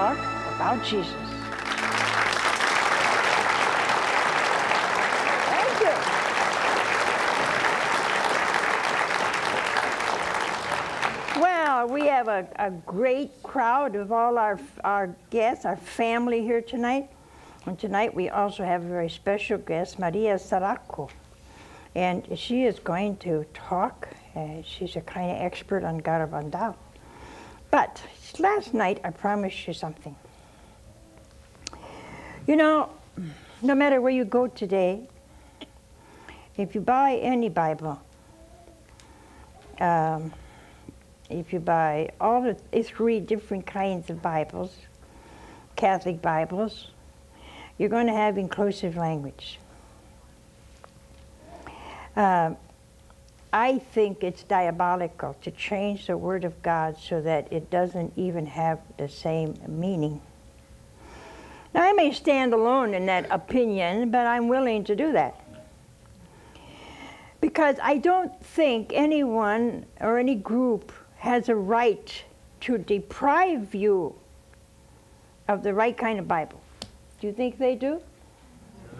talk about Jesus. Thank you. Well, we have a, a great crowd of all our, our guests, our family here tonight. And tonight we also have a very special guest, Maria Saraco. And she is going to talk. Uh, she's a kind of expert on Garabandal. But last night I promised you something. You know, no matter where you go today, if you buy any Bible, um, if you buy all the three different kinds of Bibles, Catholic Bibles, you're going to have inclusive language. Uh, I think it's diabolical to change the Word of God so that it doesn't even have the same meaning. Now, I may stand alone in that opinion, but I'm willing to do that. Because I don't think anyone or any group has a right to deprive you of the right kind of Bible. Do you think they do?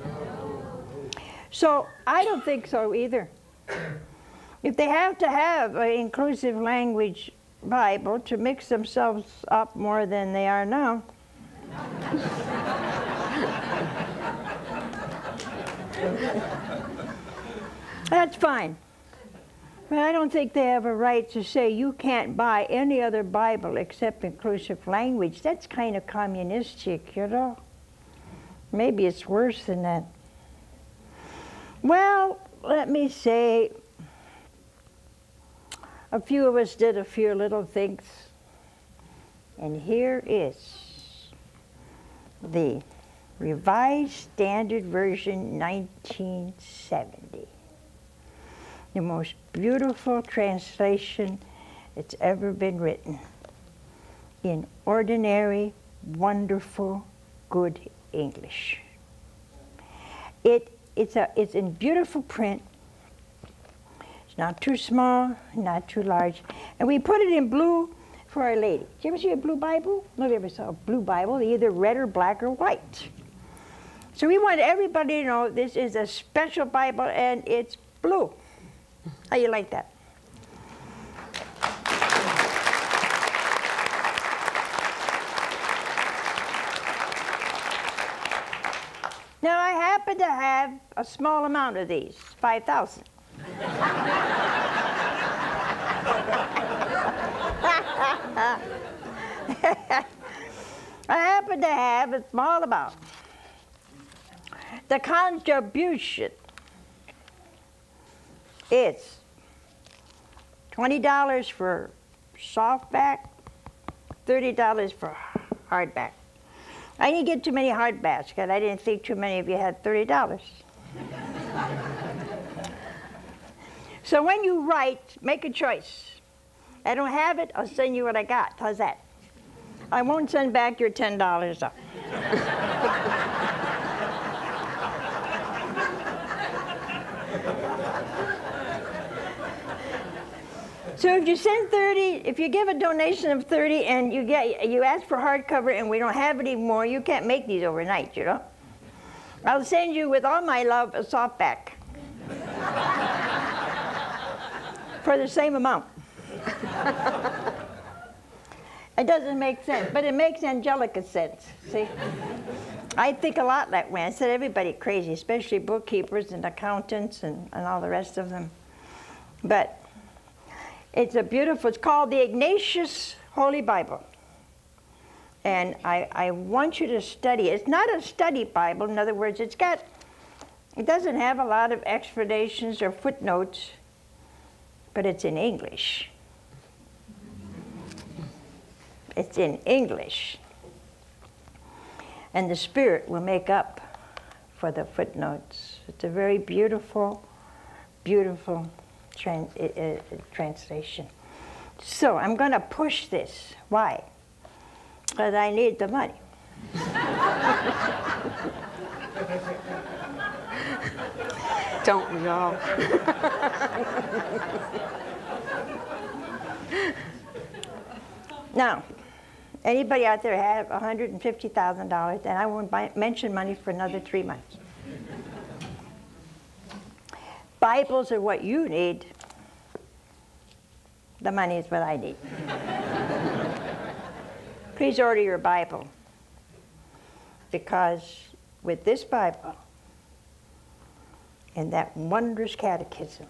No. So I don't think so either. If they have to have an inclusive language Bible to mix themselves up more than they are now, that's fine. But I don't think they have a right to say you can't buy any other Bible except inclusive language. That's kind of communistic, you know. Maybe it's worse than that. Well, let me say, a few of us did a few little things. And here is the Revised Standard Version 1970 the most beautiful translation that's ever been written in ordinary, wonderful, good English. It, it's, a, it's in beautiful print. Not too small, not too large. And we put it in blue for Our Lady. Did you ever see a blue Bible? Nobody ever saw a blue Bible, either red or black or white. So we want everybody to know this is a special Bible and it's blue. How you like that? Now I happen to have a small amount of these, 5,000. I happen to have a small amount. The contribution it's $20 for softback, $30 for hardback. I didn't get too many hardbacks because I didn't think too many of you had $30. So when you write, make a choice. I don't have it, I'll send you what I got. How's that? I won't send back your $10 up. So if you send 30, if you give a donation of 30 and you get you ask for hardcover and we don't have it anymore, you can't make these overnight, you know. I'll send you with all my love a softback for the same amount. it doesn't make sense, but it makes Angelica sense. See, I think a lot that way. I said everybody crazy, especially bookkeepers and accountants and, and all the rest of them. But it's a beautiful, it's called the Ignatius Holy Bible. And I, I want you to study it. It's not a study Bible. In other words, it's got, it doesn't have a lot of explanations or footnotes, but it's in English. It's in English. And the Spirit will make up for the footnotes. It's a very beautiful, beautiful trans uh, translation. So I'm going to push this. Why? Because I need the money. Don't we all? now, Anybody out there have $150,000, and I won't buy, mention money for another three months. Bibles are what you need. The money is what I need. Please order your Bible because with this Bible and that wondrous catechism,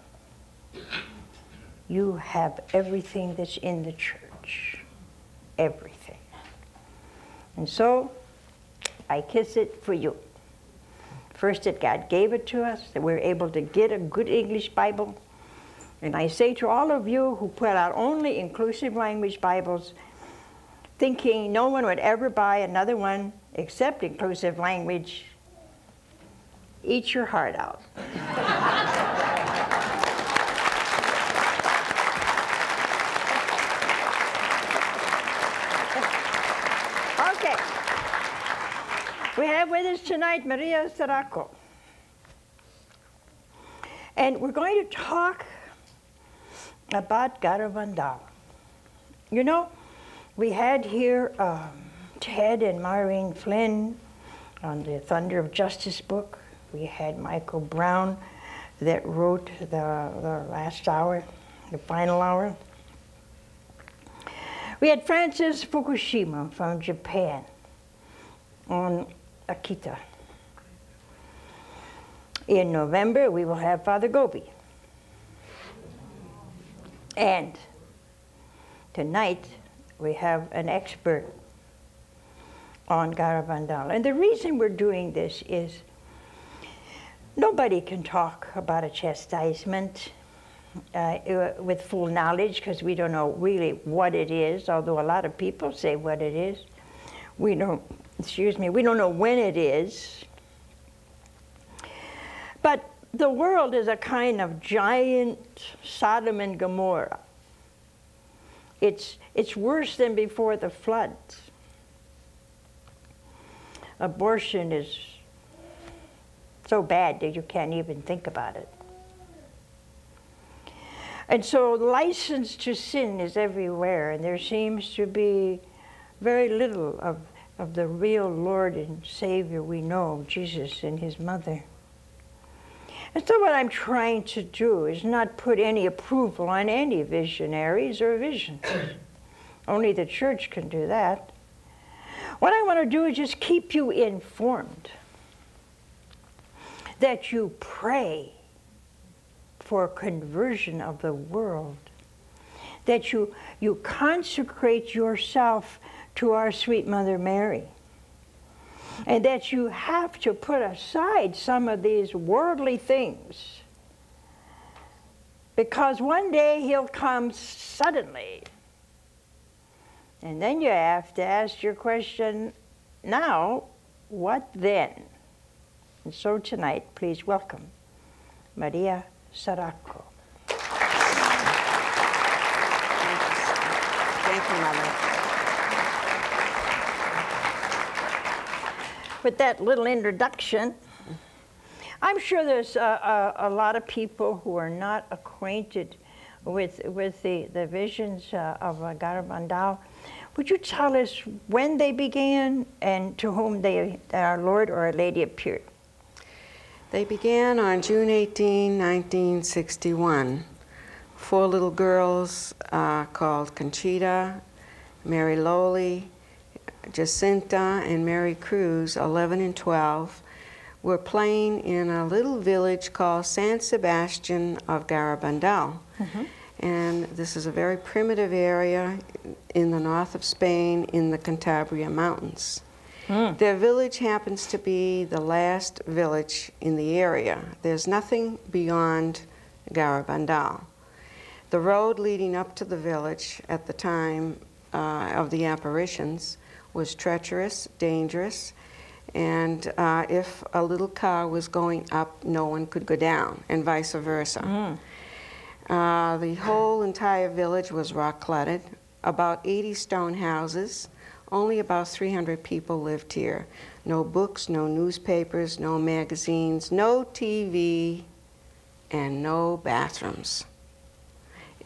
you have everything that's in the church. Everything. And so I kiss it for you. First, that God gave it to us, that we're able to get a good English Bible. And I say to all of you who put out only inclusive language Bibles, thinking no one would ever buy another one except inclusive language, eat your heart out. okay. We have with us tonight Maria Saraco. And we're going to talk about Garabandal. You know, we had here um, Ted and Maureen Flynn on the Thunder of Justice book. We had Michael Brown that wrote the, the last hour, the final hour. We had Francis Fukushima from Japan on Akita. In November, we will have Father Gobbi. And tonight, we have an expert on Garabandal. And the reason we're doing this is nobody can talk about a chastisement uh, with full knowledge because we don't know really what it is, although a lot of people say what it is. We don't, excuse me, we don't know when it is. But the world is a kind of giant Sodom and Gomorrah. It's, it's worse than before the floods. Abortion is so bad that you can't even think about it. And so license to sin is everywhere, and there seems to be very little of, of the real Lord and Savior we know, Jesus and his mother. And so what I'm trying to do is not put any approval on any visionaries or visions. Only the church can do that. What I want to do is just keep you informed that you pray for conversion of the world, that you, you consecrate yourself to our sweet Mother Mary, and that you have to put aside some of these worldly things because one day he'll come suddenly. And then you have to ask your question now, what then? And so tonight, please welcome Maria Saraco. Thank you, Mother. With that little introduction, I'm sure there's a, a, a lot of people who are not acquainted with, with the, the visions uh, of uh, Garabandal. Would you tell us when they began and to whom they, our Lord or Our Lady appeared? They began on June 18, 1961. Four little girls uh, called Conchita, Mari Loli, Jacinta, and Mari Cruz, 11 and 12, were playing in a little village called San Sebastian of Garabandal. Mm-hmm. And this is a very primitive area in the north of Spain in the Cantabria Mountains. Mm. Their village happens to be the last village in the area. There's nothing beyond Garabandal. The road leading up to the village at the time uh, of the apparitions was treacherous, dangerous, and uh, if a little car was going up, no one could go down, and vice versa. Mm. Uh, the whole entire village was rock cluttered, about 80 stone houses, only about 300 people lived here. No books, no newspapers, no magazines, no TV, and no bathrooms.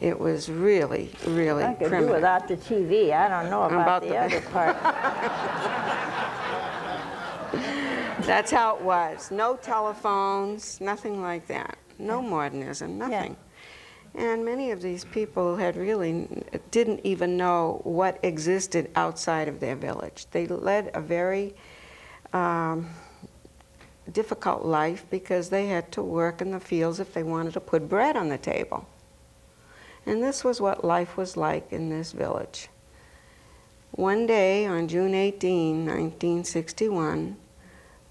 It was really, really I could do primitive. without the TV. I don't know about, About the, the- other part. That's how it was. No telephones, nothing like that. No modernism, nothing. And many of these people had really didn't even know what existed outside of their village. They led a very um, difficult life because they had to work in the fields if they wanted to put bread on the table. And this was what life was like in this village. One day on June 18, 1961,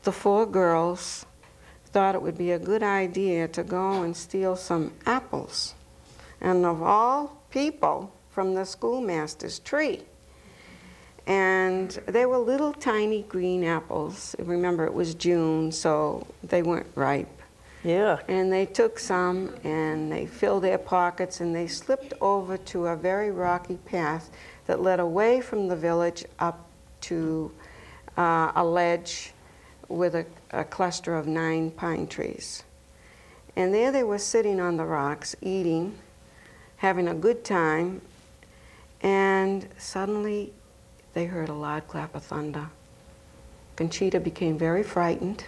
the four girls thought it would be a good idea to go and steal some apples. And of all people, from the schoolmaster's tree. And they were little tiny green apples. Remember, it was June, so they weren't ripe. Yeah. And they took some and they filled their pockets and they slipped over to a very rocky path that led away from the village up to uh, a ledge with a, a cluster of nine pine trees. And there they were sitting on the rocks, eating, having a good time, and suddenly they heard a loud clap of thunder. Conchita became very frightened.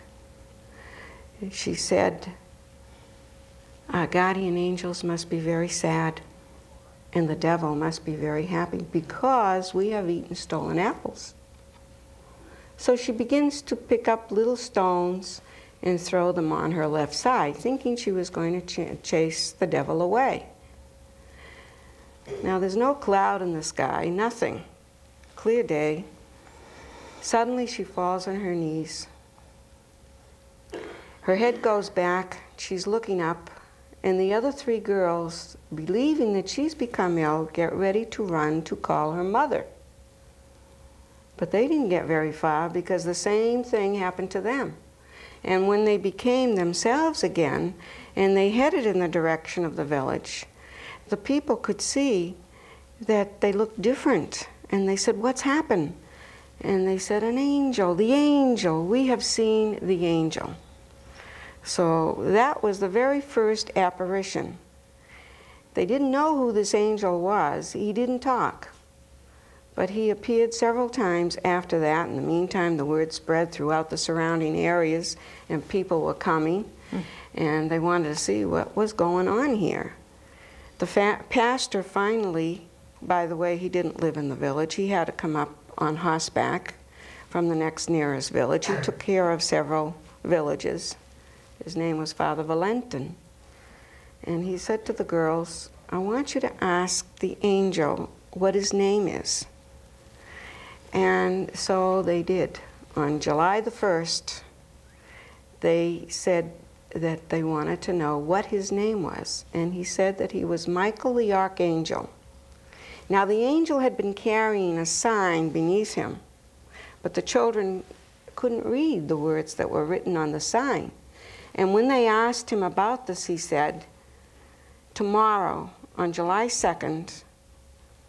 She said, Our guardian angels must be very sad, and the devil must be very happy because we have eaten stolen apples. So she begins to pick up little stones and throw them on her left side, thinking she was going to ch- chase the devil away. Now there's no cloud in the sky, nothing. Clear day. Suddenly she falls on her knees. Her head goes back, she's looking up, and the other three girls, believing that she's become ill, get ready to run to call her mother. But they didn't get very far because the same thing happened to them. And when they became themselves again and they headed in the direction of the village, the people could see that they looked different. And they said, What's happened? And they said, An angel, the angel. We have seen the angel. So that was the very first apparition. They didn't know who this angel was, he didn't talk. But he appeared several times after that. In the meantime, the word spread throughout the surrounding areas, and people were coming, hmm. and they wanted to see what was going on here. The pastor finally, by the way, he didn't live in the village, he had to come up on horseback from the next nearest village. He took care of several villages. His name was Father Valentin. And he said to the girls, I want you to ask the angel what his name is. And so they did. On July the 1st, they said that they wanted to know what his name was. And he said that he was Michael the Archangel. Now, the angel had been carrying a sign beneath him, but the children couldn't read the words that were written on the sign. And when they asked him about this, he said, Tomorrow, on July 2nd,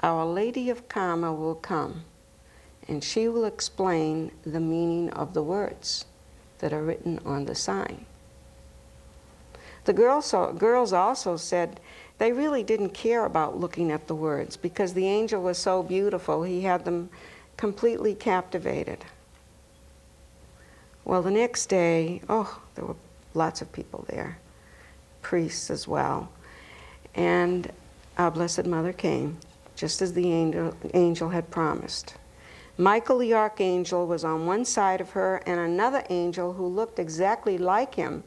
Our Lady of Carmel will come, and she will explain the meaning of the words that are written on the sign. The girls, girls also said they really didn't care about looking at the words because the angel was so beautiful, he had them completely captivated. Well, the next day, oh, there were lots of people there, priests as well. And our Blessed Mother came, just as the angel, angel had promised. Michael the archangel was on one side of her, and another angel who looked exactly like him,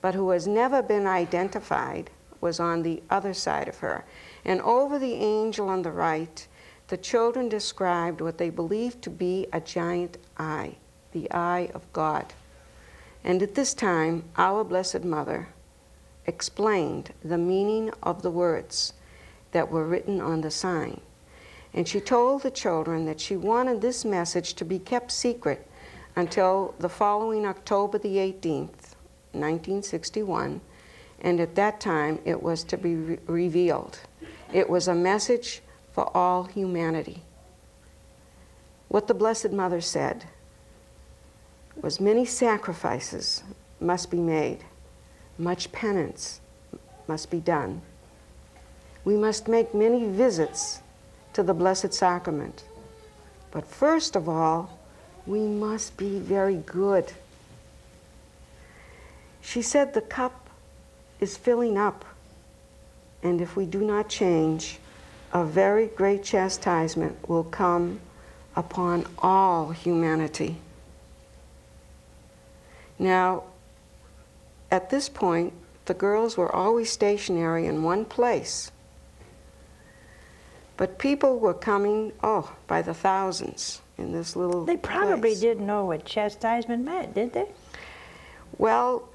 but who has never been identified, was on the other side of her. And over the angel on the right, the children described what they believed to be a giant eye, the eye of God. And at this time, our Blessed Mother explained the meaning of the words that were written on the sign. And she told the children that she wanted this message to be kept secret until the following October the 18th, 1961, and at that time it was to be re- revealed. It was a message for all humanity. What the Blessed Mother said was many sacrifices must be made, much penance must be done. We must make many visits to the Blessed Sacrament. But first of all, we must be very good. She said the cup is filling up, and if we do not change, a very great chastisement will come upon all humanity. Now, at this point, the girls were always stationary in one place. But people were coming, oh, by the thousands in this little They probably place. didn't know what chastisement meant, did they? Well,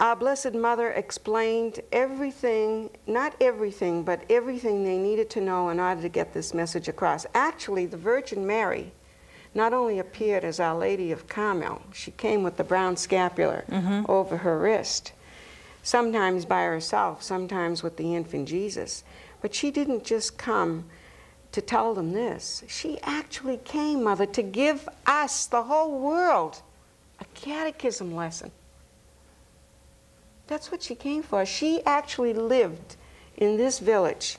our Blessed Mother explained everything, not everything, but everything they needed to know in order to get this message across. Actually, the Virgin Mary not only appeared as Our Lady of Carmel, she came with the brown scapular mm-hmm. over her wrist, sometimes by herself, sometimes with the infant Jesus. But she didn't just come to tell them this. She actually came, Mother, to give us, the whole world, a catechism lesson. That's what she came for. She actually lived in this village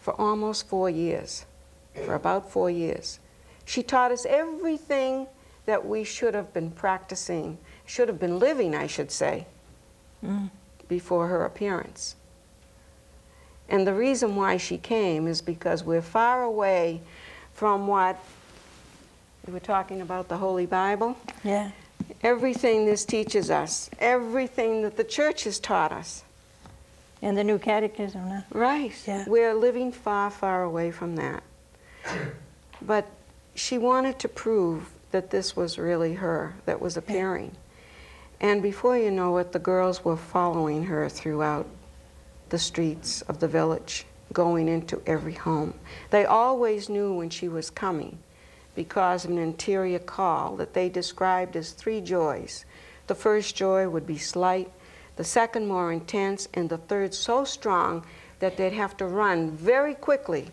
for almost four years, for about four years. She taught us everything that we should have been practicing, should have been living, I should say, mm. before her appearance. And the reason why she came is because we're far away from what we were talking about the Holy Bible. Yeah. Everything this teaches us, everything that the church has taught us. And the new catechism. Right. Yeah. We're living far, far away from that. But she wanted to prove that this was really her that was appearing. And before you know it, the girls were following her throughout the streets of the village, going into every home. They always knew when she was coming because of an interior call that they described as three joys. The first joy would be slight, the second more intense, and the third so strong that they'd have to run very quickly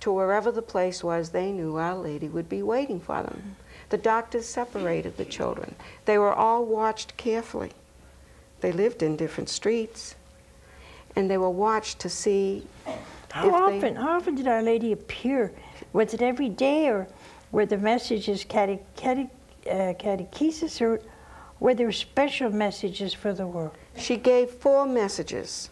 to wherever the place was they knew Our Lady would be waiting for them. The doctors separated the children. They were all watched carefully. They lived in different streets, and they were watched to see How if they- often? How often did Our Lady appear? Was it every day, or were the messages cate, cate, uh, catechesis, or were there special messages for the world? She gave four messages.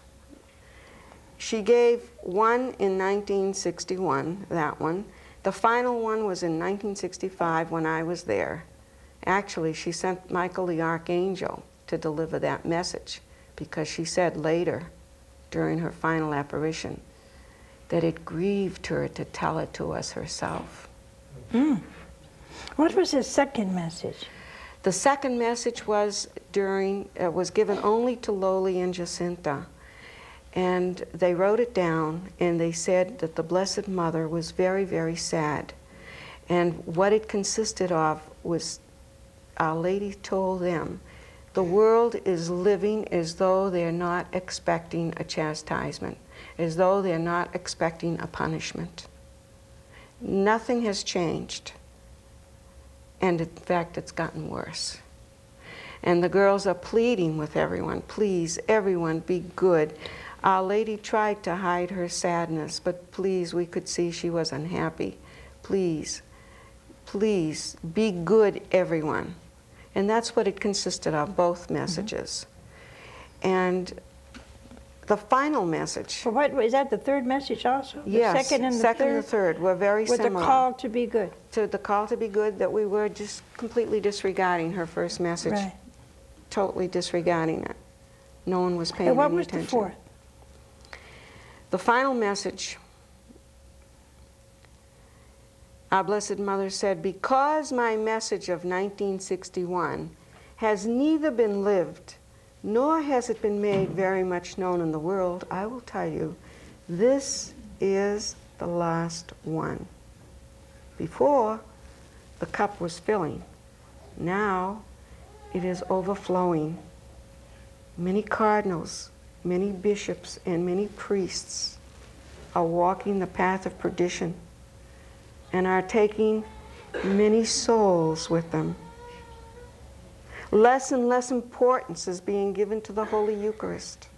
She gave one in 1961, that one. The final one was in 1965 when I was there. Actually, she sent Michael the Archangel to deliver that message because she said later, during her final apparition, that it grieved her to tell it to us herself. What was his second message? The second message was during uh, was given only to Loli and Jacinta, and they wrote it down and they said that the Blessed Mother was very very sad, and what it consisted of was Our Lady told them, the world is living as though they're not expecting a chastisement, as though they're not expecting a punishment. Nothing has changed. And in fact, it's gotten worse. And the girls are pleading with everyone please, everyone, be good. Our Lady tried to hide her sadness, but please, we could see she was unhappy. Please, please, be good, everyone. And that's what it consisted of, both mm-hmm. messages. And the final message, For what is that? The third message also. The yes, second and the second third. and the third were very with similar. the call to be good. to the call to be good that we were just completely disregarding her first message, Right. totally disregarding it. No one was paying And what any was attention. the fourth? The final message, our Blessed Mother said, Because my message of 1961 has neither been lived nor has it been made very much known in the world, I will tell you, this is the last one. Before, the cup was filling. Now, it is overflowing. Many cardinals, many bishops, and many priests are walking the path of perdition and are taking many souls with them. Less and less importance is being given to the Holy Eucharist.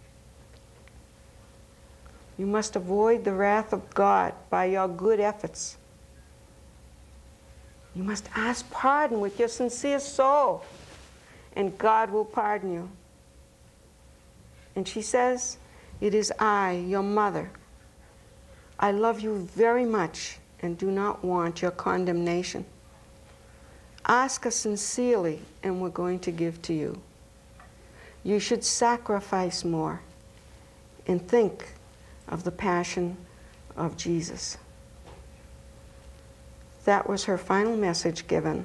You must avoid the wrath of God by your good efforts. You must ask pardon with your sincere soul, and God will pardon you. And she says, It is I, your mother. I love you very much and do not want your condemnation. Ask us sincerely, and we're going to give to you. You should sacrifice more and think of the passion of Jesus. That was her final message given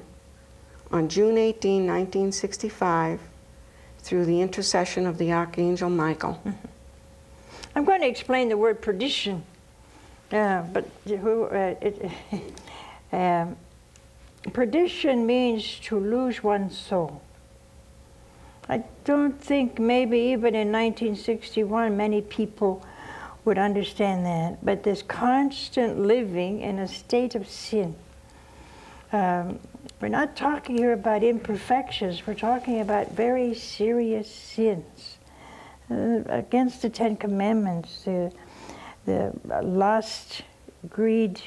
on June 18, 1965, through the intercession of the Archangel Michael. I'm going to explain the word perdition, uh, but who, uh, it, um, perdition means to lose one's soul. I don't think maybe even in 1961 many people would understand that, but this constant living in a state of sin. Um, we're not talking here about imperfections, we're talking about very serious sins uh, against the Ten Commandments, the, the lust, greed,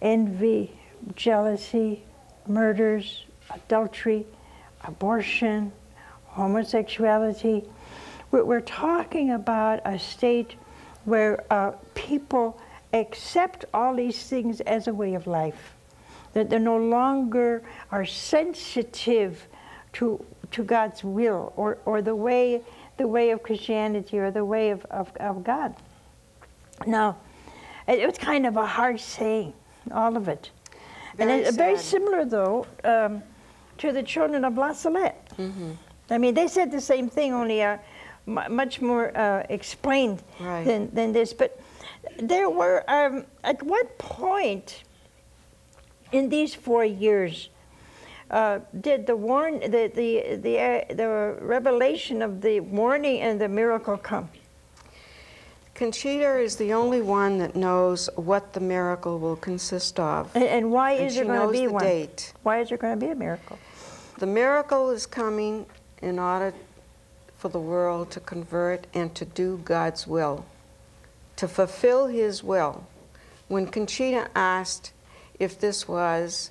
envy, jealousy, murders, adultery, abortion, homosexuality. We're, talking about a state where uh, people accept all these things as a way of life that they no longer are sensitive to, to God's will or, or the way the way of Christianity or the way of, of, of God. Now, it, it, was kind of a harsh saying, all of it. Very and it's very similar, though, um, to the children of La Salette. Mm-hmm. I mean, they said the same thing, only uh, much more uh, explained Right. than, than this. But there were, um, at what point in these four years uh, did the warn the the the, uh, the revelation of the warning and the miracle come? Conchita is the only one that knows what the miracle will consist of. And, and why is she there going to be the one? date. Why is there going to be a miracle? The miracle is coming in order for the world to convert and to do God's will, to fulfill His will. When Conchita asked if this was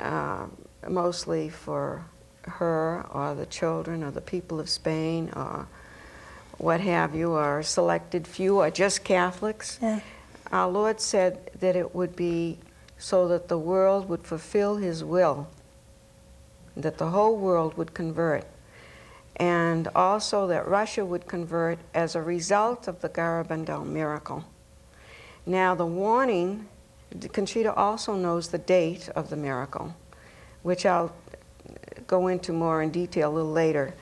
uh, mostly for her or the children or the people of Spain or what have you, or a selected few, or just Catholics, Yeah. our Lord said that it would be so that the world would fulfill His will, that the whole world would convert, and also that Russia would convert as a result of the Garabandal miracle. Now, the warning, Conchita also knows the date of the miracle, which I'll go into more in detail a little later.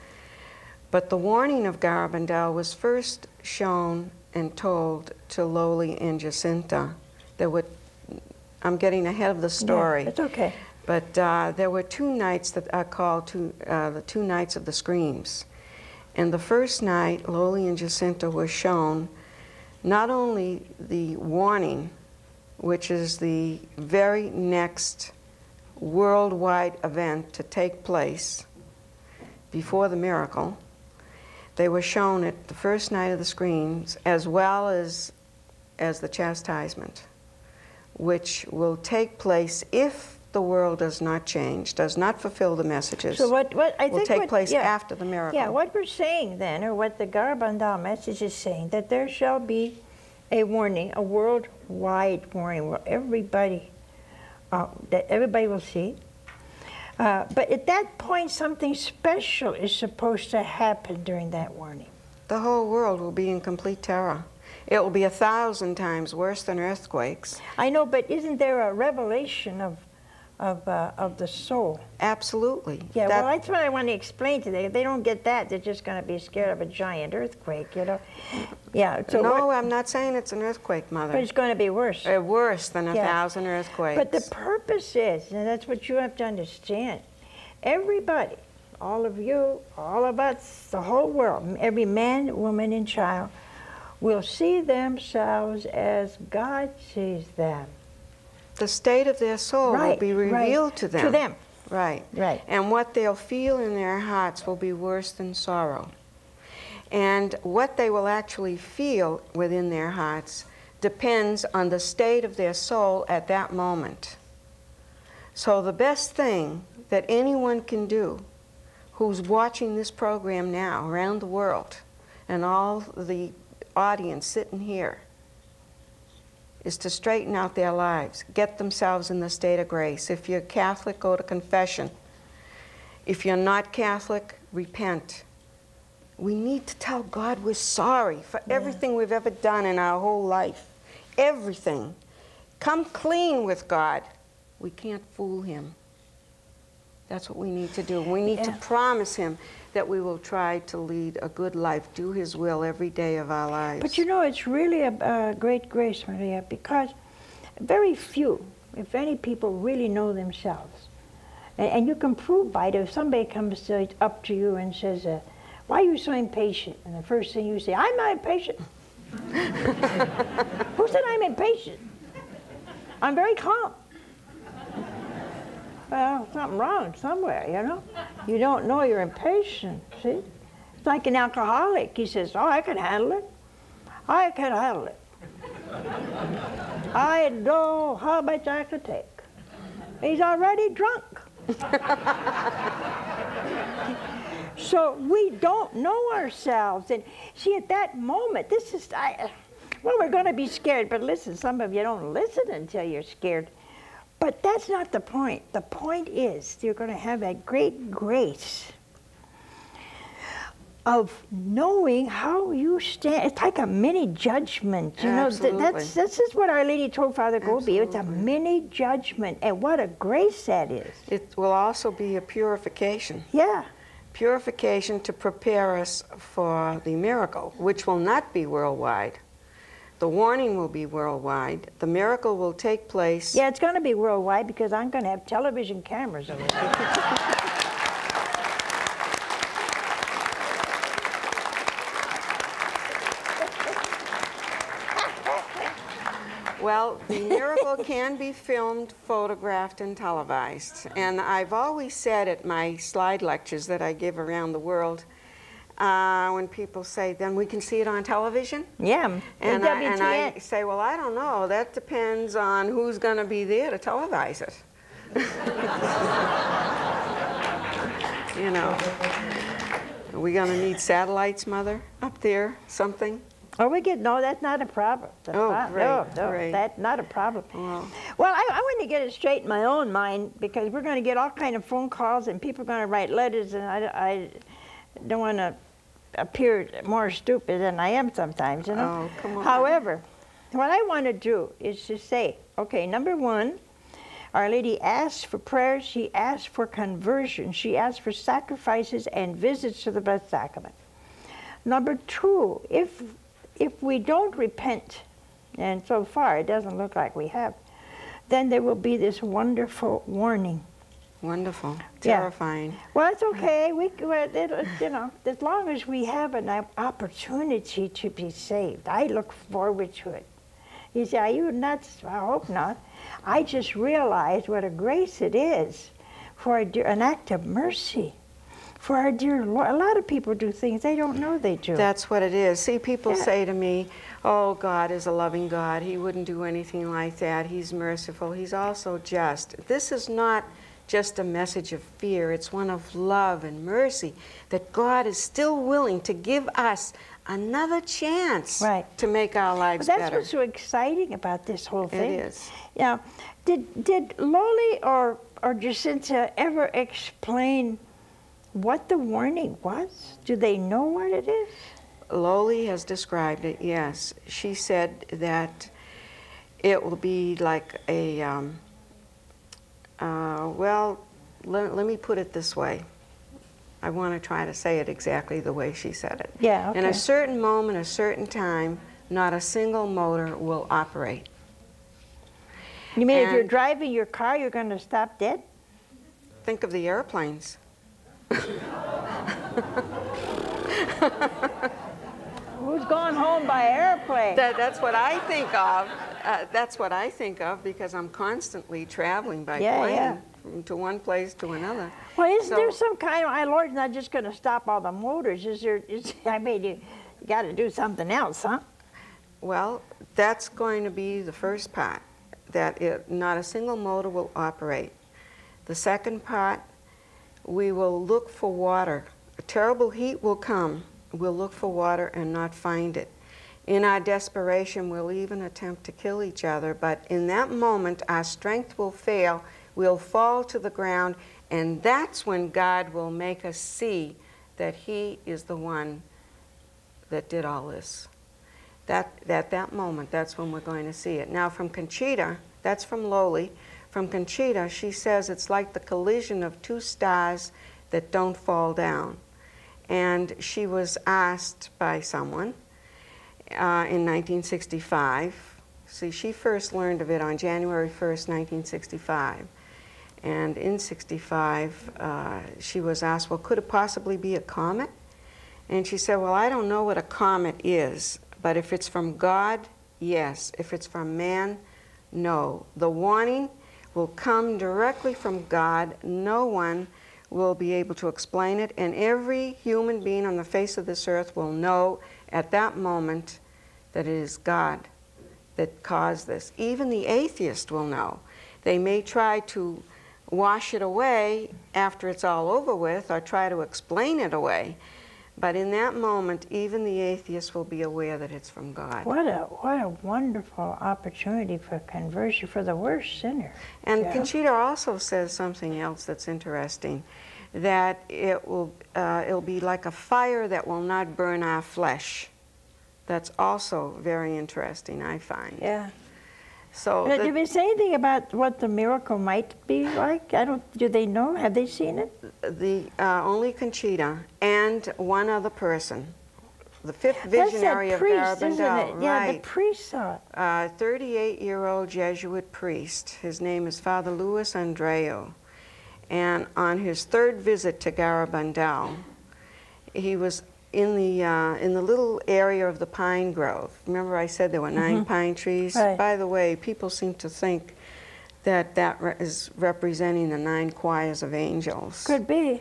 But the warning of Garabandal was first shown and told to Loli and Jacinta. There were, I'm getting ahead of the story. Yeah, it's okay. But uh, there were two nights that are called two, uh, the two nights of the screams. And the first night, Loli and Jacinta were shown not only the warning, which is the very next worldwide event to take place before the miracle, they were shown at the first night of the screens as well as, as the chastisement, which will take place if the world does not change, does not fulfill the messages. So what, what I will think take what- place yeah. after the miracle. Yeah, what we're saying then, or what the Garabandal message is saying, that there shall be a warning, a worldwide warning, where everybody, uh, that everybody will see. Uh, but at that point, something special is supposed to happen during that warning. The whole world will be in complete terror. It will be a thousand times worse than earthquakes. I know, but isn't there a revelation of, of, uh, of the soul? Absolutely. Yeah, That- well, that's what I want to explain to them. If they don't get that, they're just going to be scared of a giant earthquake, you know? Yeah, so no, what- I'm not saying it's an earthquake, Mother. but it's going to be worse. Uh, worse than a Yeah. thousand earthquakes. But the purpose is, and that's what you have to understand, everybody, all of you, all of us, the whole world, every man, woman, and child, will see themselves as God sees them. The state of their soul will Right, be right. revealed to them. To them. Right. Right. And what they'll feel in their hearts will be worse than sorrow. And what they will actually feel within their hearts depends on the state of their soul at that moment. So, the best thing that anyone can do who's watching this program now around the world and all the audience sitting here is to straighten out their lives, get themselves in the state of grace. If you're Catholic, go to confession. If you're not Catholic, repent. We need to tell God we're sorry for yeah. everything we've ever done in our whole life. Everything. Come clean with God. We can't fool Him. That's what we need to do. We need yeah. to promise Him that we will try to lead a good life, do His will every day of our lives. But you know, it's really a, a great grace, Maria, because very few, if any people, really know themselves. And, and you can prove by it if somebody comes to, up to you and says, uh, Why are you so impatient? And the first thing you say, I'm not impatient. Who said I'm impatient? I'm very calm. Well, something wrong somewhere, you know? You don't know you're impatient, see? It's like an alcoholic. He says, Oh, I can handle it. I can handle it. I know how much I can take. He's already drunk. so we don't know ourselves. And see, at that moment, this is, I, well, we're going to be scared. But listen, some of you don't listen until you're scared. But that's not the point. The point is you're going to have a great grace of knowing how you stand. It's like a mini judgment. You Absolutely. know, that's this is what Our Lady told Father Gobbi. It's a mini judgment, and what a grace that is. It will also be a purification. Yeah. Purification to prepare us for the miracle, which will not be worldwide. The warning will be worldwide. The miracle will take place. Yeah, it's going to be worldwide because I'm going to have television cameras over it. Well, the miracle can be filmed, photographed, and televised. And I've always said at my slide lectures that I give around the world uh, when people say, then we can see it on television? Yeah. And, I, and I say, well, I don't know. That depends on who's going to be there to televise it. you know. Are we going to need satellites, Mother, up there? Something? Oh, we get no. That's not a problem. That's oh, not, great, no, no, great. that's not a problem. Well, well I, I, want to get it straight in my own mind because we're going to get all kind of phone calls and people are going to write letters, and I, I don't want to appear more stupid than I am sometimes, you know. Oh, come on. However, what I want to do is to say, okay, number one, Our Lady asked for prayers, she asked for conversion, she asked for sacrifices and visits to the Blessed Sacrament. Number two, if if we don't repent, and so far it doesn't look like we have, then there will be this wonderful warning Wonderful. Terrifying. Yeah. Well, it's okay. We, you know, as long as we have an opportunity to be saved, I look forward to it. You say, are you nuts? I hope not. I just realize what a grace it is for a, an act of mercy. For our dear Lord, a lot of people do things they don't know they do. That's what it is. See, people yeah. say to me, oh, God is a loving God. He wouldn't do anything like that. He's merciful. He's also just. This is not just a message of fear. It's one of love and mercy that God is still willing to give us another chance right. to make our lives well, that's better. what's so exciting about this whole thing. It is. Yeah. Did did Loli or or Jacinta ever explain what the warning was? Do they know what it is? Loli has described it. Yes, she said that it will be like a um, uh, well, let, let me put it this way. I want to try to say it exactly the way she said it. Yeah, okay. In a certain moment, a certain time, not a single motor will operate. You mean and if you're driving your car, you're going to stop dead? Think of the airplanes. Who's gone home by airplane? That, that's what I think of uh, that's what I think of because I'm constantly traveling by yeah, plane. Yeah. from to one place to another. Well, isn't So- there some kind of, my Lord's not just going to stop all the motors? Is there, is, I mean, you, you got to do something else, huh? Well, that's going to be the first part, that it, not a single motor will operate. The second part, we will look for water. A terrible heat will come. We'll look for water and not find it. In our desperation, we'll even attempt to kill each other, but in that moment, our strength will fail. We'll fall to the ground, and that's when God will make us see that He is the one that did all this. That, at that moment, that's when we're going to see it. Now, from Conchita, that's from Loli. From Conchita, she says it's like the collision of two stars that don't fall down. And she was asked by someone uh, in 1965. See, she first learned of it on January 1st, 1965. And in 65, uh, she was asked, well, could it possibly be a comet? And she said, well, I don't know what a comet is, but if it's from God, yes. If it's from man, no. The warning will come directly from God. No one will be able to explain it, and every human being on the face of this earth will know at that moment that it is God that caused this. Even the atheist will know. They may try to wash it away after it's all over with or try to explain it away. But in that moment, even the atheist will be aware that it's from God. What a what a wonderful opportunity for conversion for the worst sinner. And Yeah. Conchita also says something else that's interesting, that it will uh, it'll be like a fire that will not burn our flesh. That's also very interesting, I find. Yeah. So the- did we say anything about what the miracle might be like? I don't. Do they know? Have they seen it? the uh, only Conchita and one other person, the fifth That's visionary that of priest, isn't Garabandal, it? Yeah, the priest saw it. a 38-year-old Jesuit priest. His name is Father Luis Andreu. And on his third visit to Garabandal, he was in the, uh, in the little area of the pine grove. Remember I said there were 9 pine trees? Right. By the way, people seem to think that that re- is representing the nine choirs of angels Could be.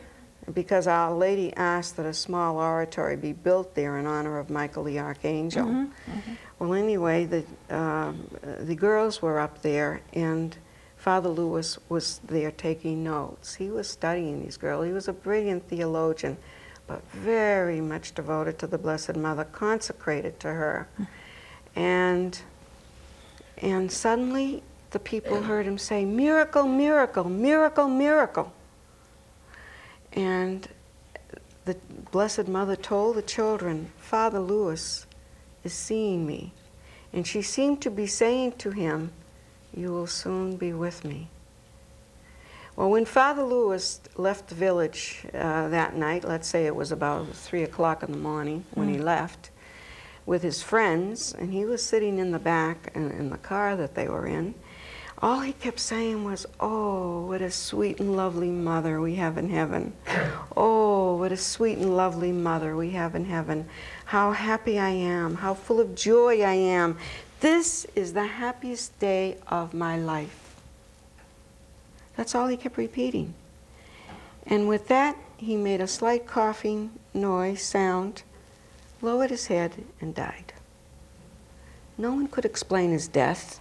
because Our Lady asked that a small oratory be built there in honor of Michael the Archangel. Mm-hmm, Well, anyway, the, um, the girls were up there, and Father Luis was there taking notes. He was studying these girls. He was a brilliant theologian, but very much devoted to the Blessed Mother, consecrated to her. And, and suddenly, the people heard him say, Miracle, miracle, miracle, miracle. And the Blessed Mother told the children, Father Luis is seeing me. And she seemed to be saying to him, You will soon be with me. Well, when Father Luis left the village uh, that night, let's say it was about 3 o'clock in the morning when he left, with his friends, and he was sitting in the back in, in the car that they were in, all he kept saying was, Oh, what a sweet and lovely mother we have in heaven. Oh, what a sweet and lovely mother we have in heaven. How happy I am. How full of joy I am. This is the happiest day of my life. That's all he kept repeating. And with that, he made a slight coughing noise, sound, lowered his head, and died. No one could explain his death.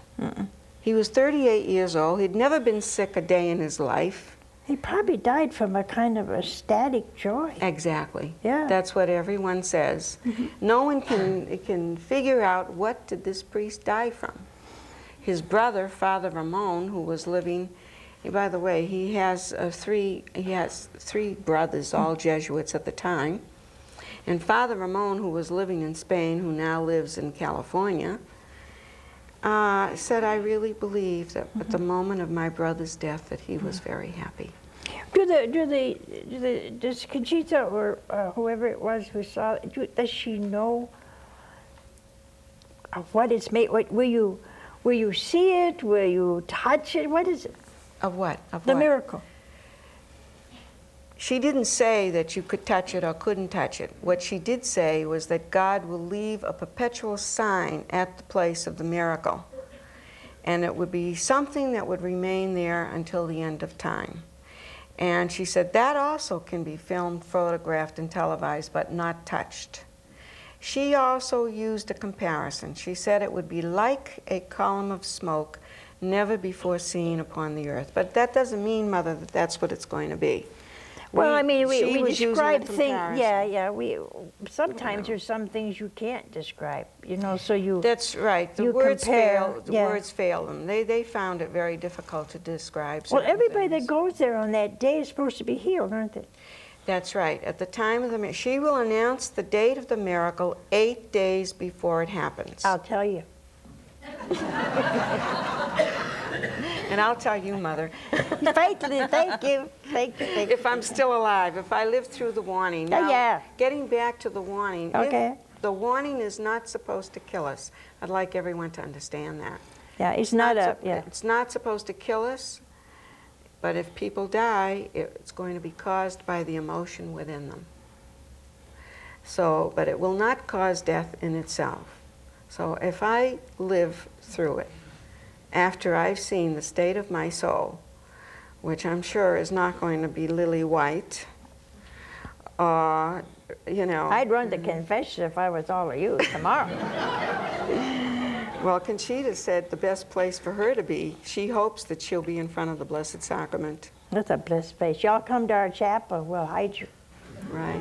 He was 38 years old. He'd never been sick a day in his life. He probably died from a kind of ecstatic joy. Exactly. Yeah. That's what everyone says. Mm-hmm. No one can, can figure out what did this priest die from. His brother, Father Ramon, who was living, by the way, he has uh, three, he has three brothers, all Jesuits at the time. And Father Ramon, who was living in Spain, who now lives in California, uh, said, I really believe that at the moment of my brother's death that he was very happy. Do the do the do the does Conchita or uh, whoever it was who saw do, does she know what it's made? What will you will you see it? Will you touch it? What is it? Of what? Of The what? miracle. She didn't say that you could touch it or couldn't touch it. What she did say was that God will leave a perpetual sign at the place of the miracle. and it would be something that would remain there until the end of time. And she said that also can be filmed, photographed, and televised, but not touched. She also used a comparison. She said it would be like a column of smoke never before seen upon the earth. But that doesn't mean, Mother, that that's what it's going to be. Well, We- I mean, we, we was using a describe things, yeah, yeah, we, sometimes there's some things you can't describe, you know, so you, That's right. The words compare, fail. The yeah. words fail them. They they found it very difficult to describe. well, everybody that goes there on that day is supposed to be healed, aren't they? That's right. At the time of the she will announce the date of the miracle eight days before it happens. I'll tell you. and I'll tell you, Mother, Thank you, thank you, thank you, if I'm still alive, if I live through the warning. Yeah, Now, yeah. Getting back to the warning. Okay. the warning is not supposed to kill us. I'd like everyone to understand that. Yeah, it's not a, sup- yeah, It's not supposed to kill us, but if people die, it's going to be caused by the emotion within them. So, but it will not cause death in itself. So if I live through it, after I've seen the state of my soul, which I'm sure is not going to be lily white, or, you know. I'd run the confession if I was all of you tomorrow. Well, Conchita said the best place for her to be, she hopes that she'll be in front of the Blessed Sacrament. That's a blessed place. Y'all come to our chapel, we'll hide you. Right.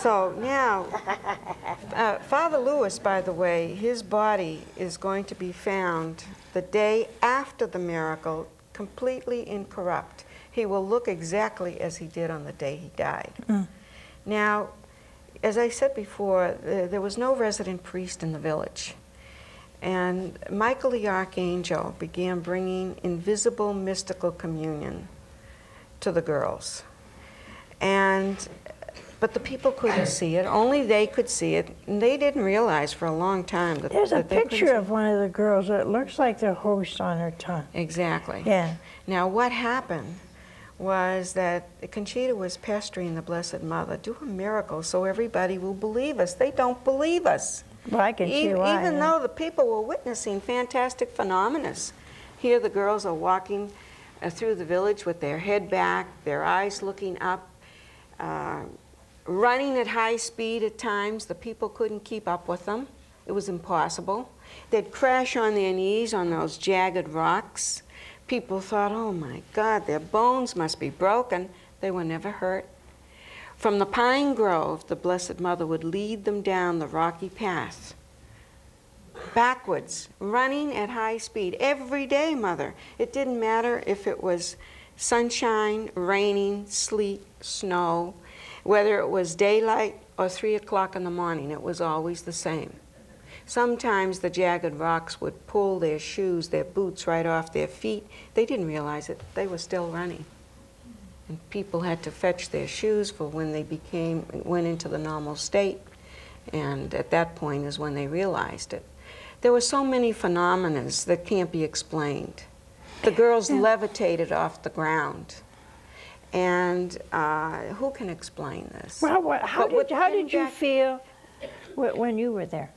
So now, uh, Father Luis, by the way, his body is going to be found the day after the miracle, completely incorrupt. He will look exactly as he did on the day he died. Now, as I said before, th- there was no resident priest in the village. And Michael the Archangel began bringing invisible mystical communion to the girls. And but the people couldn't see it. Only they could see it. And they didn't realize for a long time that There's a that they picture of one of the girls that looks like the host on her tongue. Exactly. Yeah. Now, what happened was that Conchita was pestering the Blessed Mother, do a miracle so everybody will believe us. They don't believe us. Well, I can see even, why. even yeah. though the people were witnessing fantastic phenomena. Here the girls are walking uh, through the village with their head back, their eyes looking up, uh, running at high speed at times. The people couldn't keep up with them. It was impossible. They'd crash on their knees on those jagged rocks. People thought, oh my God, their bones must be broken. They were never hurt. From the pine grove, the Blessed Mother would lead them down the rocky path, backwards, running at high speed every day, Mother. It didn't matter if it was sunshine, raining, sleet, snow, whether it was daylight or three o'clock in the morning, it was always the same. Sometimes the jagged rocks would pull their shoes, their boots right off their feet. They didn't realize it. They were still running. And people had to fetch their shoes for when they became went into the normal state. And at that point is when they realized it. There were so many phenomena that can't be explained. The girls levitated off the ground. And uh, who can explain this? Well, what, how But did, how did you feel when you were there?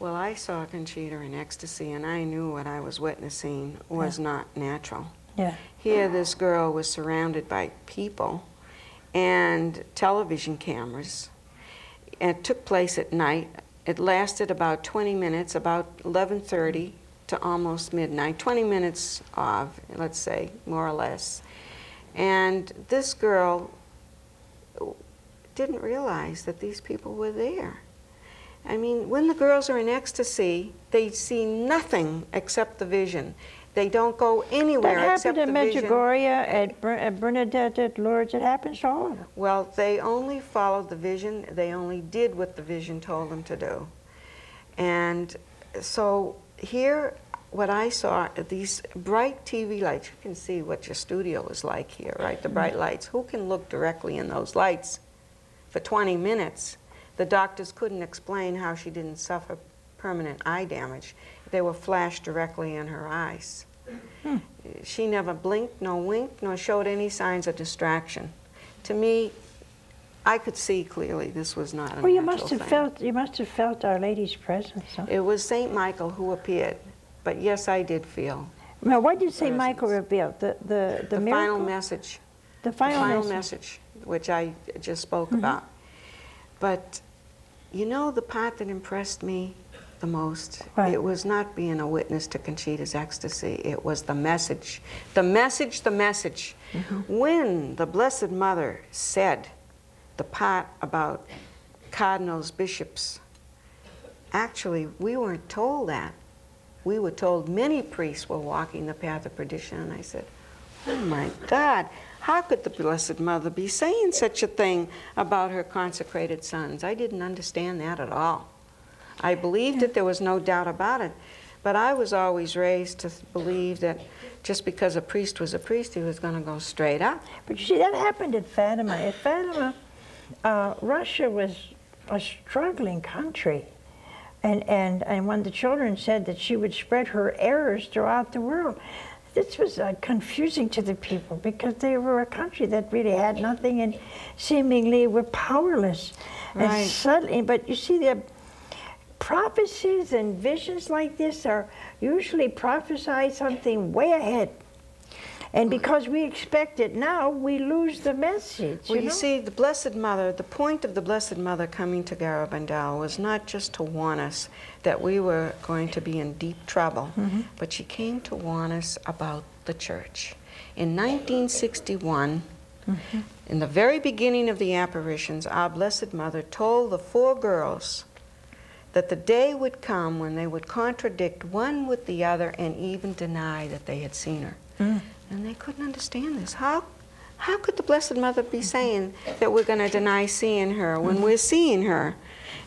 Well, I saw Conchita in ecstasy, and I knew what I was witnessing was not natural. Yeah. Here, this girl was surrounded by people and television cameras. It took place at night. It lasted about 20 minutes, about 11:30 to almost midnight. 20 minutes of, let's say, more or less. And this girl didn't realize that these people were there. I mean, when the girls are in ecstasy, they see nothing except the vision. They don't go anywhere That except happened the at vision. Medjugorje, at, Ber- at Bernadette, at Lourdes. It happens to all of them. Well, they only followed the vision. They only did what the vision told them to do. And so here, what I saw, these bright TV lights, you can see what your studio is like here, right? The bright lights. Who can look directly in those lights for 20 minutes? The doctors couldn't explain how she didn't suffer permanent eye damage. They were flashed directly in her eyes. She never blinked, nor winked, nor showed any signs of distraction. To me, I could see clearly this was not a Well, you must have thing. felt you must have felt Our Lady's presence. Huh? It was Saint Michael who appeared. But yes, I did feel Now, why did you say Presence. Michael revealed? The, the, the, the final message. The the final, final message. message, which I just spoke mm-hmm. about. But you know the part that impressed me the most? What? It was not being a witness to Conchita's ecstasy, it was the message. The message, the message. Mm-hmm. When the Blessed Mother said the part about cardinals, bishops, actually, we weren't told that. We were told many priests were walking the path of perdition, and I said, Oh my God, how could the Blessed Mother be saying such a thing about her consecrated sons? I didn't understand that at all. I believed that there was no doubt about it, but I was always raised to believe that just because a priest was a priest, he was going to go straight up. But you see, that happened at Fatima. At Fatima, uh, Russia was a struggling country. And, and, and when the children said that she would spread her errors throughout the world, this was uh, confusing to the people because they were a country that really had nothing and seemingly were powerless. Right. And suddenly, but you see, the prophecies and visions like this are usually prophesy something way ahead. And because we expect it now, we lose the message. Well, you you see, the Blessed Mother, the point of the Blessed Mother coming to Garabandal was not just to warn us that we were going to be in deep trouble, mm-hmm. but she came to warn us about the church. In 1961, mm-hmm. in the very beginning of the apparitions, our Blessed Mother told the four girls that the day would come when they would contradict one with the other and even deny that they had seen her. Mm. And they couldn't understand this. How, how could the Blessed Mother be saying that we're going to deny seeing her when we're seeing her?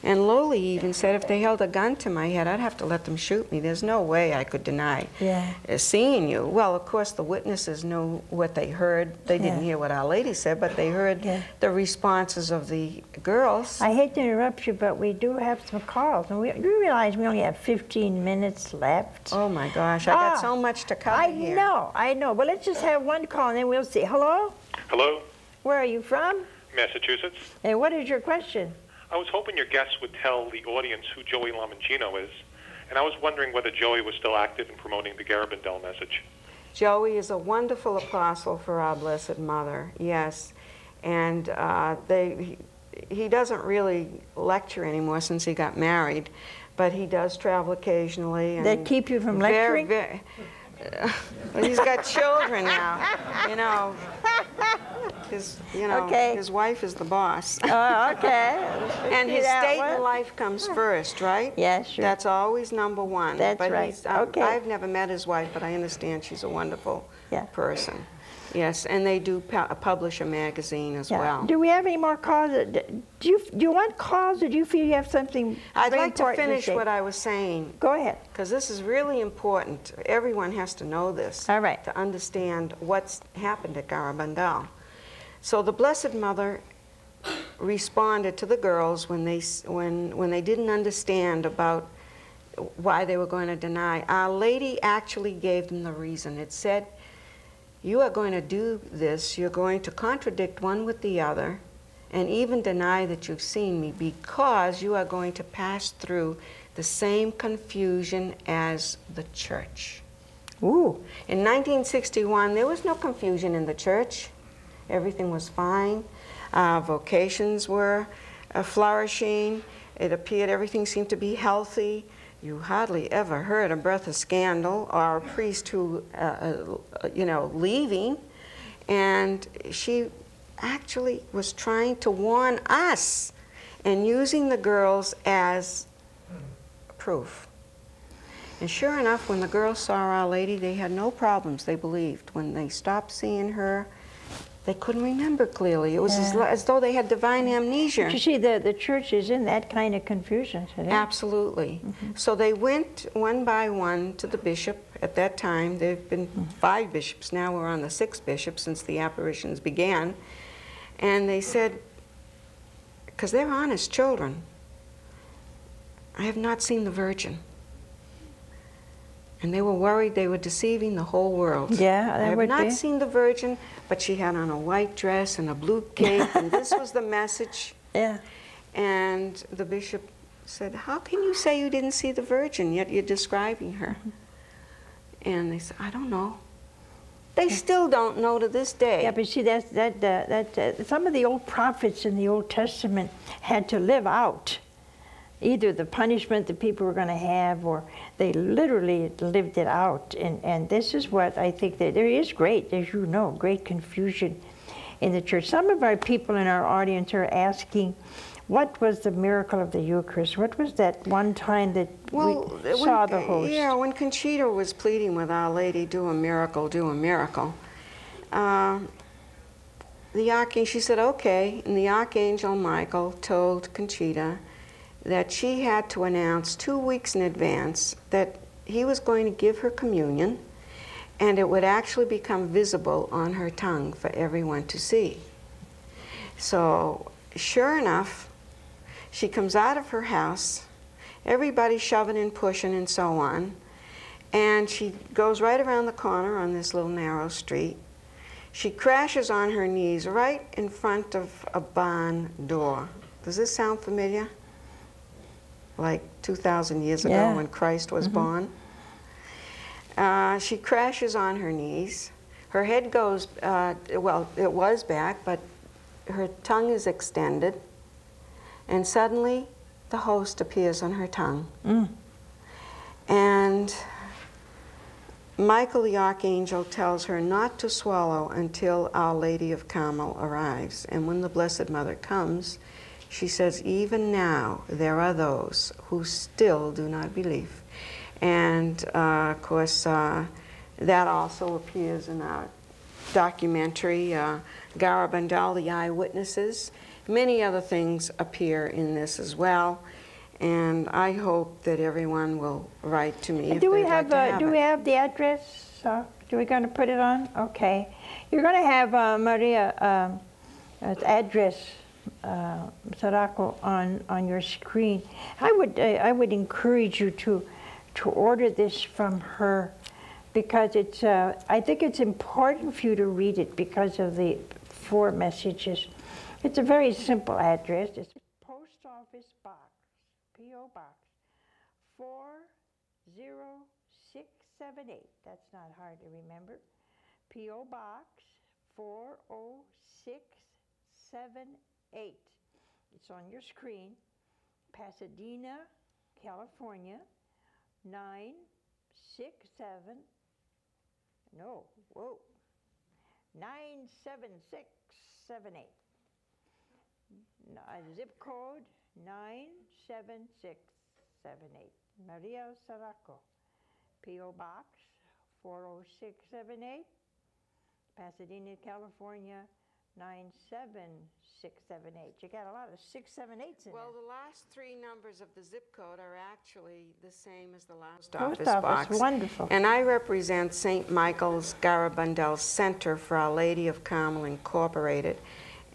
And Loli even said if they held a gun to my head, I'd have to let them shoot me. There's no way I could deny Yeah. uh, seeing you. Well, of course, the witnesses knew what they heard. They didn't Yeah. hear what Our Lady said, but they heard Yeah. the responses of the girls. I hate to interrupt you, but we do have some calls. And we, you realize we only have 15 minutes left? oh my gosh, I Ah, got so much to cover I here. know, I know. But let's just have one call and then we'll see. Hello? Hello, Where are you from? Massachusetts. And what is your question? I was hoping your guests would tell the audience who Joey Lomangino is, and I was wondering whether Joey was still active in promoting the Garabandal message. Joey is a wonderful apostle for our Blessed Mother, yes. And uh, they, he, he doesn't really lecture anymore since he got married, but he does travel occasionally. And That keep you from very, lecturing? Very, well, he's got children now, you know. His, you know, Okay. his wife is the boss. Oh, okay. And his state in life comes first, right? Yeah, sure. That's always number one. That's but right. Um, Okay. I've never met his wife, but I understand she's a wonderful Yeah. person. Yes, and they do pu- uh, publish a magazine as Yeah. well. Do we have any more calls? Uh, do you, do you want calls or do you feel you have something I'd like to finish say? what I was saying, Go ahead. because this is really important. Everyone has to know this All right. to understand what's happened at Garabandal. So the Blessed Mother responded to the girls when they, when, when they didn't understand about why they were going to deny. Our Lady actually gave them the reason. It said, You are going to do this, you're going to contradict one with the other, and even deny that you've seen me because you are going to pass through the same confusion as the church. Ooh. In 1961, there was no confusion in the church. Everything was fine. Uh, vocations were uh, flourishing. It appeared everything seemed to be healthy. You hardly ever heard a breath of scandal or a priest who, uh, uh, you know, leaving. And she actually was trying to warn us and using the girls as proof. And sure enough, when the girls saw Our Lady, they had no problems, they believed. When they stopped seeing her, they couldn't remember clearly. It was as, Yeah. lo- as though they had divine amnesia. But you see, the, the church is in that kind of confusion today. Absolutely. Mm-hmm. So they went one by one to the bishop at that time. There have been mm-hmm. five bishops. Now we're on the sixth bishop since the apparitions began. And they said, because they're honest children, I have not seen the Virgin. And they were worried they were deceiving the whole world. Yeah, I have not be. seen the Virgin, but she had on a white dress and a blue cape, and this was the message. Yeah. And the bishop said, How can you say you didn't see the Virgin, yet you're describing her? And they said, I don't know. They still don't know to this day. Yeah, but see, that's, that, uh, that, uh, some of the old prophets in the Old Testament had to live out either the punishment that people were going to have or they literally lived it out. And, and this is what I think that there is great, as you know, great confusion in the church. Some of our people in our audience are asking, what was the miracle of the Eucharist? What was that one time that Well, we saw the when, host? yeah, when Conchita was pleading with Our Lady, do a miracle, do a miracle, uh, the archangel, she said, okay, and the archangel Michael told Conchita that she had to announce two weeks in advance that he was going to give her communion and it would actually become visible on her tongue for everyone to see. So, sure enough, she comes out of her house, everybody shoving and pushing and so on, and she goes right around the corner on this little narrow street. She crashes on her knees right in front of a barn door. Does this sound familiar? Like 2,000 years ago Yeah. when Christ was born? Uh, she crashes on her knees. Her head goes, uh, well, it was back, but her tongue is extended. And suddenly, the host appears on her tongue. Mm. And Michael the archangel tells her not to swallow until Our Lady of Carmel arrives. And when the Blessed Mother comes, she says, Even now there are those who still do not believe. And uh, of course, uh, that also appears in our documentary, uh, Garabandal, the Eyewitnesses. Many other things appear in this as well. And I hope that everyone will write to me if do we have, like uh, have do it. we have the address? Uh, do we going to put it on? Okay. You're going to have uh, Maria um, uh, address uh, on on your screen. I would uh, I would encourage you to to order this from her because it's uh, I think it's important for you to read it because of the four messages. It's a very simple address. It's post office box, P.O. Box, four zero six seven eight. That's not hard to remember. P.O. Box four oh six seven eight. It's on your screen. Pasadena, California, nine six seven. No, whoa. Nine seven six seven eight. N- uh, Zip code nine seven six seven eight. Maria Saraco. P.O. Box 40678, Pasadena, California 97678. You got a lot of 678s in Well, there. the last three numbers of the zip code are actually the same as the last Post office office, box. wonderful. And I represent St. Michael's Garabandal Center for Our Lady of Carmel Incorporated.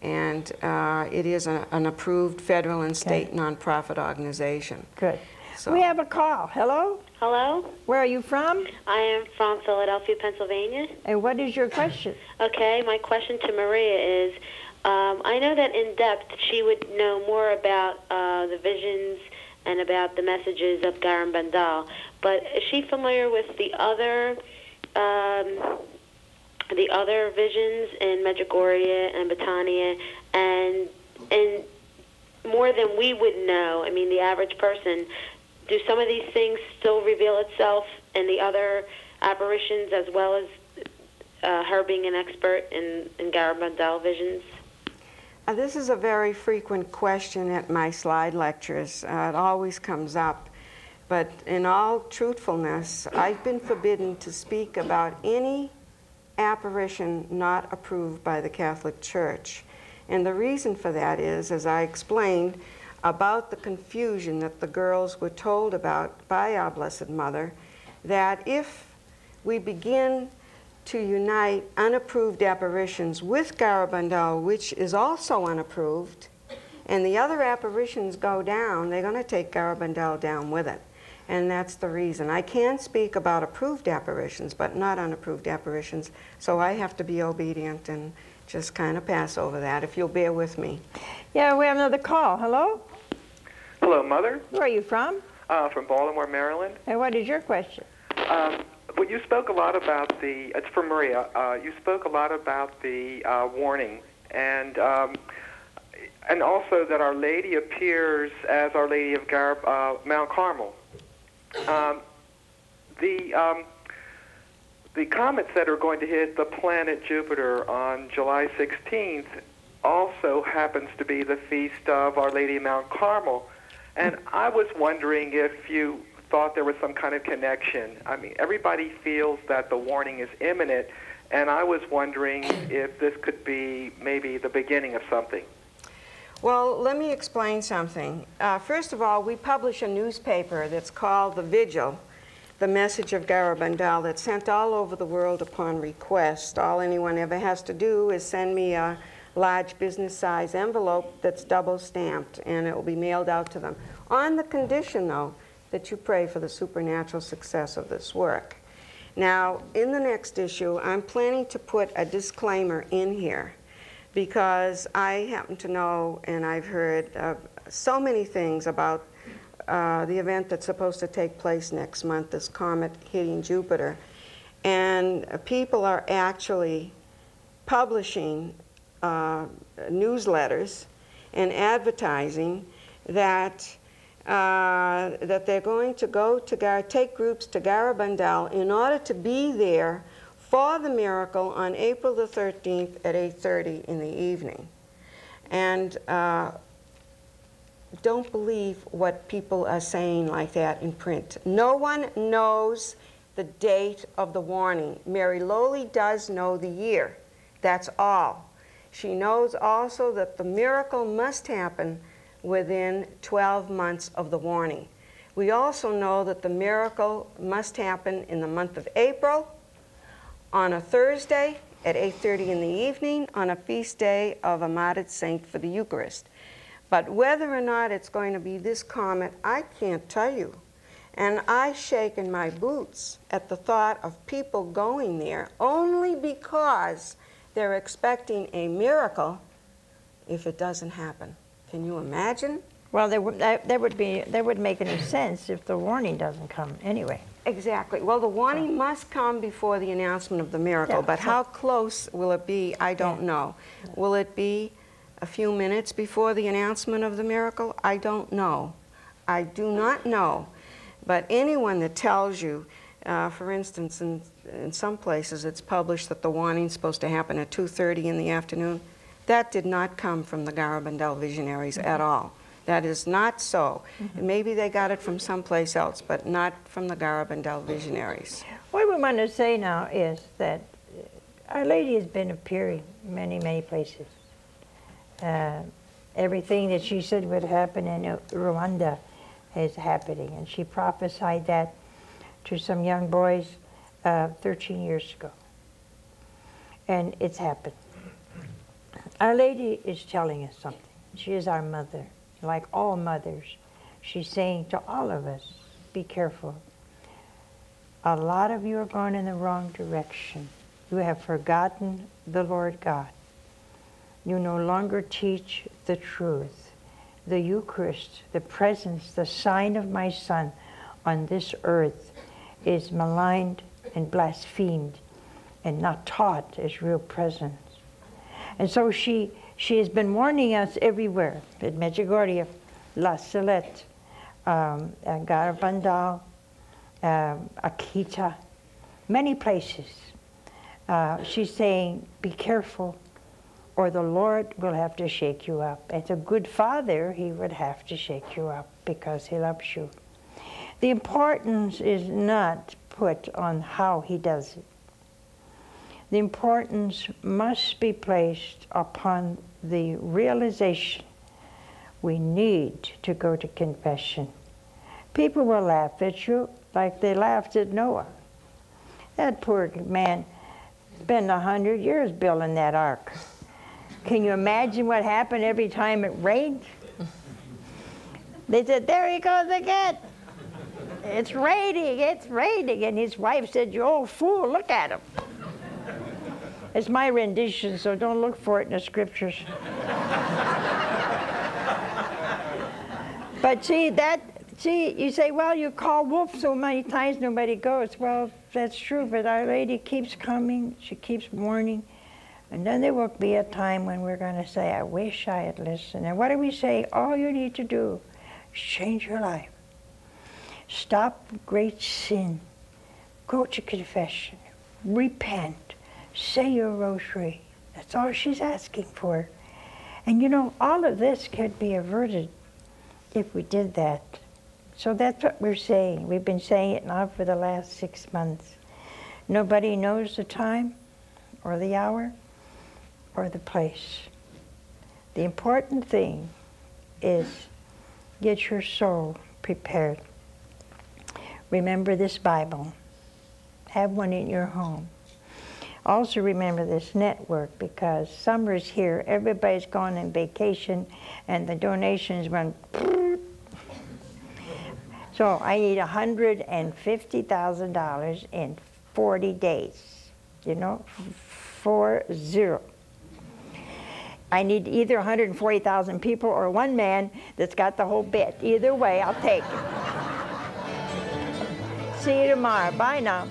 And uh, it is a- an approved federal and state nonprofit organization. Good. So- We have a call. Hello? Hello, Where are you from? I am from Philadelphia, Pennsylvania. And what is your question? Okay, my question to Maria is um, I know that in depth she would know more about uh, the visions and about the messages of Garabandal, but is she familiar with the other um, the other visions in Medjugorje and Betania and and more than we would know? I mean, the average person. Do some of these things still reveal itself in the other apparitions as well as uh, her being an expert in, in Garabandal visions? Uh, This is a very frequent question at my slide lectures. Uh, It always comes up. But in all truthfulness, I've been forbidden to speak about any apparition not approved by the Catholic Church. And the reason for that is, as I explained, about the confusion that the girls were told about by our Blessed Mother, that if we begin to unite unapproved apparitions with Garabandal, which is also unapproved, and the other apparitions go down, they're going to take Garabandal down with it. And that's the reason. I can speak about approved apparitions, but not unapproved apparitions, so I have to be obedient and just kind of pass over that, if you'll bear with me. Yeah, we have another call. Hello? Hello, Mother. Where are you from? Uh, from Baltimore, Maryland. And what is your question? Um, well, you spoke a lot about the. It's for Maria. Uh, you spoke a lot about the uh, warning, and um, and also that Our Lady appears as Our Lady of Gar- uh, Mount Carmel. Um, the um, the comets that are going to hit the planet Jupiter on July 16th also happens to be the feast of Our Lady of Mount Carmel. And I was wondering if you thought there was some kind of connection. I mean, everybody feels that the warning is imminent, and I was wondering if this could be maybe the beginning of something. Well, let me explain something. Uh, first of all, we publish a newspaper that's called The Vigil, the message of Garabandal that's sent all over the world upon request. All anyone ever has to do is send me a large business size envelope that's double stamped and it will be mailed out to them. On the condition, though, that you pray for the supernatural success of this work. Now, in the next issue, I'm planning to put a disclaimer in here because I happen to know and I've heard uh, so many things about uh, the event that's supposed to take place next month, this comet hitting Jupiter. And people are actually publishing uh, newsletters and advertising that uh, that they're going to go to Gar- take groups to Garabandal in order to be there for the miracle on April the 13th at 8:30 in the evening, and uh, don't believe what people are saying like that in print. No one knows the date of the warning. Mari Loli does know the year. That's all. She knows also that the miracle must happen within 12 months of the warning. We also know that the miracle must happen in the month of April on a Thursday at 8:30 in the evening on a feast day of a martyred saint for the Eucharist. But whether or not it's going to be this comet, I can't tell you. And I shake in my boots at the thought of people going there only because they're expecting a miracle if it doesn't happen. Can you imagine? Well, there would, that, would be, that would make any sense if the warning doesn't come anyway. Exactly. Well, the warning must come before the announcement of the miracle, Yeah. but how close will it be? I don't Yeah. know. Will it be a few minutes before the announcement of the miracle? I don't know. I do not know. But anyone that tells you, uh, for instance, in, in some places it's published that the warning's supposed to happen at 2.30 in the afternoon, that did not come from the Garabandal visionaries at all. That is not so. Maybe they got it from someplace else, but not from the Garabandal visionaries. What we want to say now is that uh, Our Lady has been appearing many, many places. Uh, everything that she said would happen in Rwanda is happening, and she prophesied that to some young boys uh, 13 years ago. And it's happened. Our Lady is telling us something. She is our mother. Like all mothers, she's saying to all of us, be careful. A lot of you are going in the wrong direction. You have forgotten the Lord God. You no longer teach the truth. The Eucharist, the presence, the sign of my Son on this earth is maligned and blasphemed and not taught as real presence. And so she, she has been warning us everywhere at Medjugorje, La Salette, um, and Garabandal, um, Akita, many places. Uh, she's saying, be careful, or the Lord will have to shake you up. As a good father, he would have to shake you up because he loves you. The importance is not put on how he does it. The importance must be placed upon the realization we need to go to confession. People will laugh at you like they laughed at Noah. That poor man spent a hundred years building that ark. Can you imagine what happened every time it rained? They said, There he goes again. It's raining, it's raining. And his wife said, You old fool, look at him. It's my rendition, so don't look for it in the scriptures. but see, that See, you say, well, you call Wolf so many times, nobody goes. Well, that's true, but Our Lady keeps coming, she keeps warning. And then there will be a time when we're going to say, I wish I had listened. And what do we say? All you need to do is change your life. Stop great sin. Go to confession. Repent. Say your rosary. That's all she's asking for. And you know, all of this could be averted if we did that. So that's what we're saying. We've been saying it now for the last six months. Nobody knows the time or the hour or the place. The important thing is get your soul prepared. Remember this Bible. Have one in your home. Also remember this network because summer's here, everybody's gone on vacation, and the donations run. So I need $150,000 in 40 days. You know, four zero. I need either 140,000 people or one man that's got the whole bit. Either way, I'll take it. See you tomorrow. Bye now.